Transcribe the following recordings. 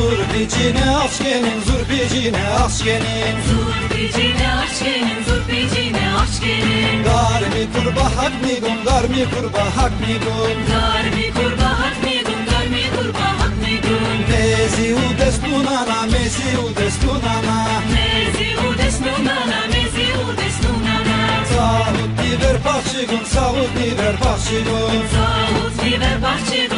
Zur bicine askenin, zur bicine askenin Zur bicine aşkenin, zur bicine aşkenin Gar mi kurba hak mi gun, gar mi kurba hak mi gun Gar mi kurba hak mi gun, gar mi kurba hak mi gun Mezi u destunana, mezi u destunana. Mezi u desnunana, mezi u desnunana Sağut diver bahçıgun, sağut diver bahçıgun Sağut niver bahçegun,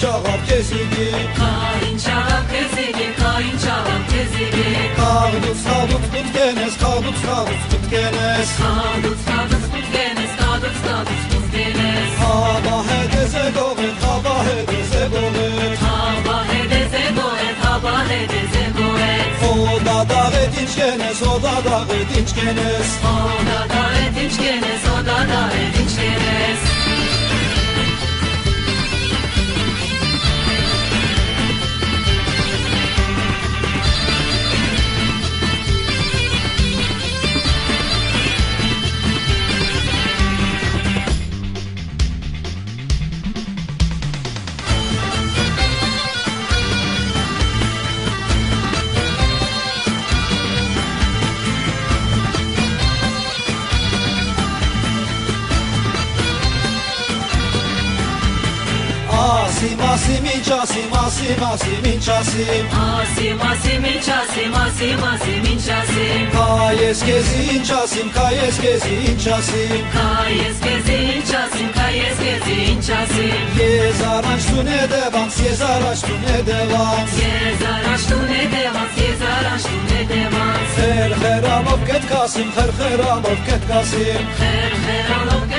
kezigi, kayınçağam kezigi Kayınçağam kezigi, kayınçağam kezigi Kağdut kağdut tut genes, kağdut kağdut tut genes. Kadut, kadut, tut genes, kadut, kadut, tut genes. Hava hedeze govet, hava hedeze govet Hava hedeze goet, hava hedeze goet Oda da edinç genes, oda da edinç genes. Oda da edinç genes, oda da edinç ասիմ, ասիմ, ինչ ասիմ, ասիմ, ասիմ, ինչ ասիմ Ասիմ, ասիմ, ինչ ասիմ, ասիմ, ասիմ, ինչ ասիմ Կա ես քեզի ինչ ասիմ, կա ես քեզի ինչ ասիմ Կա ես քեզի ինչ ասիմ, կա ես քեզի ինչ ասիմ Ես առաջ տուն է դեվանց, ես առաջ տուն է դեվանց Ես առաջ տուն է դեվանց, ես առաջ տուն է դեվանց Խեր խերամով կետ կասիմ, խեր խերամով կետ կասիմ Խեր խերամով կետ